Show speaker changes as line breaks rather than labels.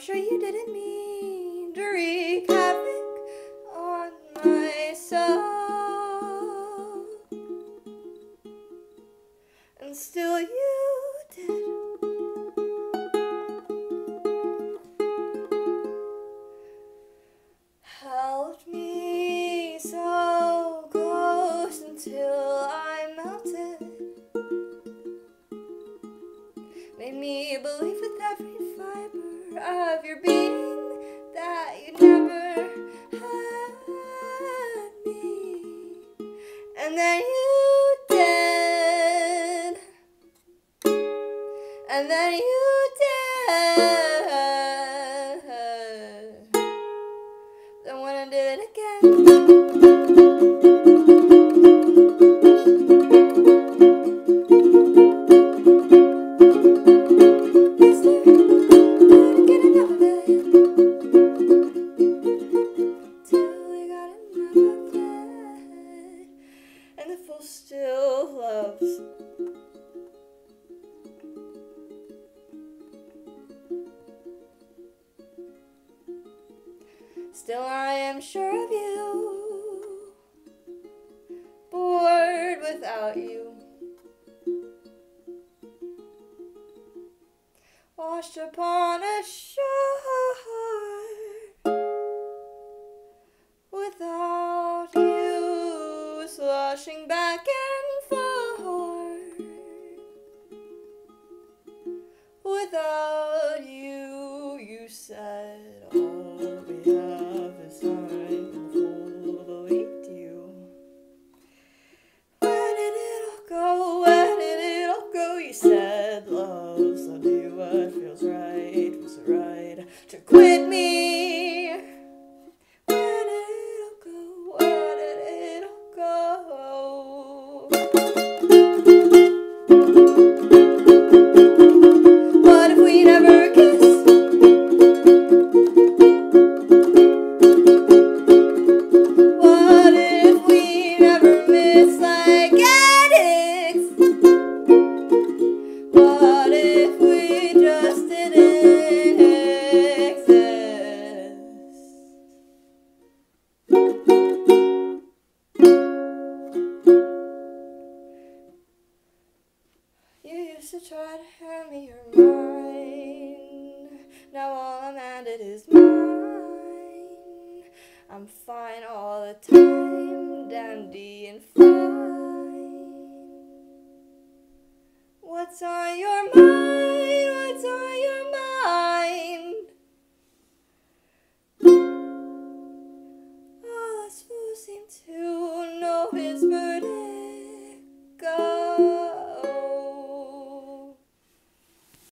sure you didn't mean to wreak havoc on my soul. And still you did. Held me so close until I melted. Made me believe of your being that you never had me. And then you did. And then you Still, I am sure of you. Bored without you. Washed upon a shore without you, sloshing back and forth. Without you, you said used to try to hand me your mind. Now all I'm handed is mine. I'm fine all the time, dandy and fine. What's on your mind? What's on your mind? All us fools seem to know his burden.